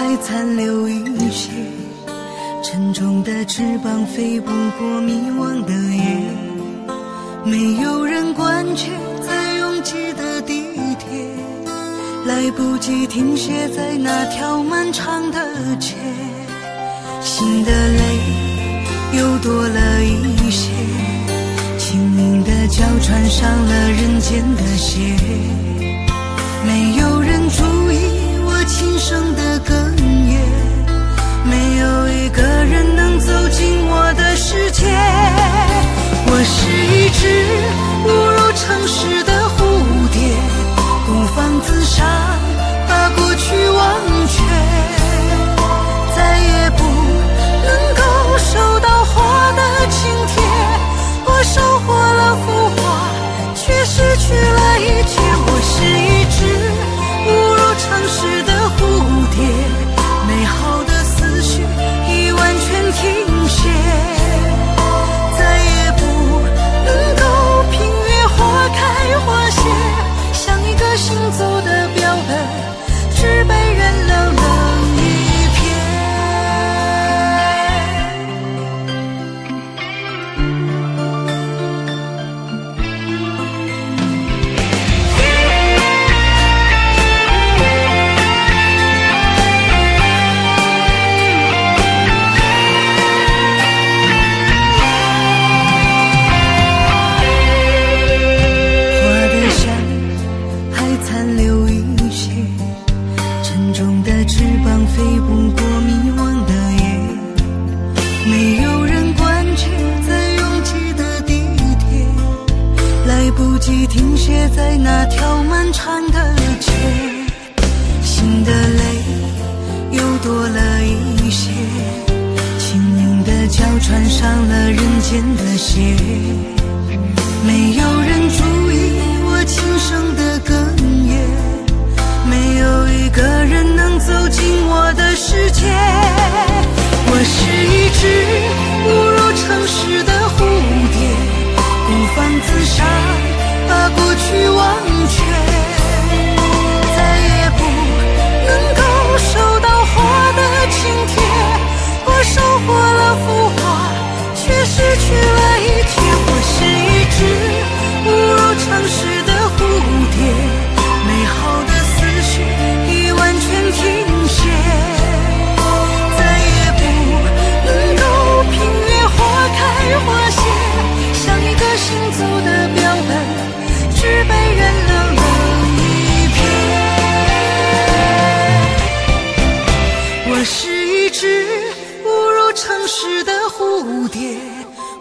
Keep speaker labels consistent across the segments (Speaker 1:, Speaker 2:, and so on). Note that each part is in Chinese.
Speaker 1: 还残留一些沉重的翅膀飞不过迷惘的夜没有人关切在拥挤的地铁来不及停歇在那条漫长的街心的泪又多了一些轻盈的脚穿上了人间的鞋唱，把过去忘记。残留一些沉重的翅膀飞不过迷惘的夜。没有人关注在拥挤的地铁来不及停歇在那条漫长的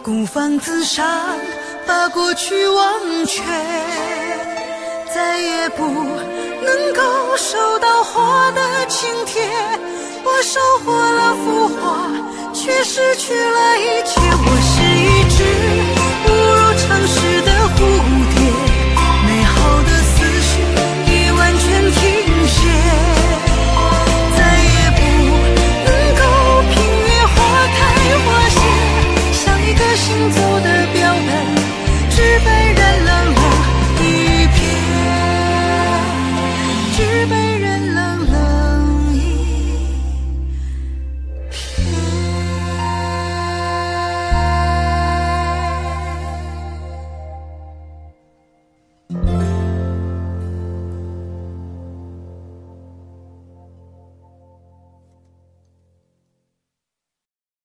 Speaker 1: 孤芳自赏把过去忘却再也不能够收到花的请帖。我收获了浮华却失去了一切。